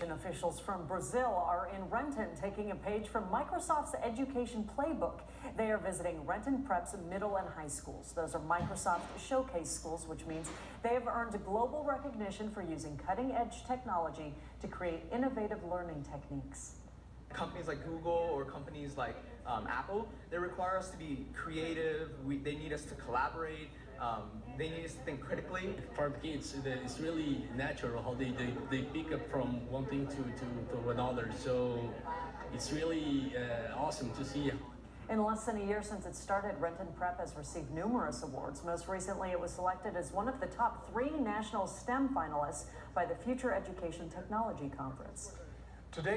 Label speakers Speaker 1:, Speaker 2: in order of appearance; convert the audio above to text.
Speaker 1: Officials from Brazil are in Renton taking a page from Microsoft's education playbook. They are visiting Renton Prep's middle and high schools. Those are Microsoft showcase schools, which means they have earned global recognition for using cutting edge technology to create innovative learning techniques.
Speaker 2: Companies like Google or companies like um, Apple, they require us to be creative. We, they need us to collaborate. Um, they need us to think critically.
Speaker 3: For kids, it's really natural how they, they, they pick up from one thing to, to, to another. So it's really uh, awesome to see.
Speaker 1: In less than a year since it started, Renton Prep has received numerous awards. Most recently, it was selected as one of the top three national STEM finalists by the Future Education Technology Conference.
Speaker 4: Today